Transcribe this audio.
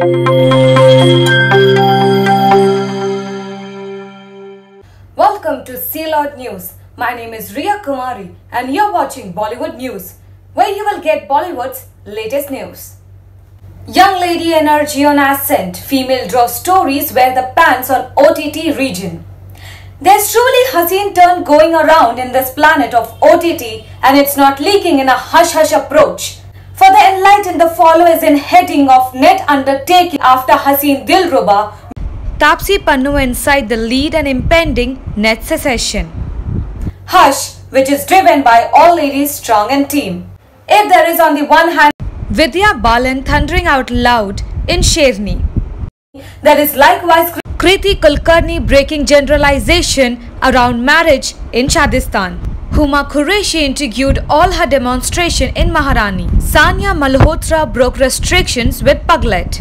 Welcome to Sea Lord News. My name is Ria Kumari and you're watching Bollywood News, where you will get Bollywood's latest news. Young Lady Energy on Ascent, female draw stories wear the pants on OTT region. There's truly Haseen turn going around in this planet of OTT and it's not leaking in a hush-hush approach. For the enlightened, the follow is in heading of net undertaking after Haseen Dilruba Taapsee Pannu inside the lead and impending net secession. Hush, which is driven by All Ladies Strong and Team. If there is on the one hand Vidya Balan thundering out loud in Sherni, there is likewise Kirti Kulhari breaking generalization around marriage in Shaadisthan. Huma Qureshi interviewed all her demonstration in Maharani. Sanya Malhotra broke restrictions with Pagglait.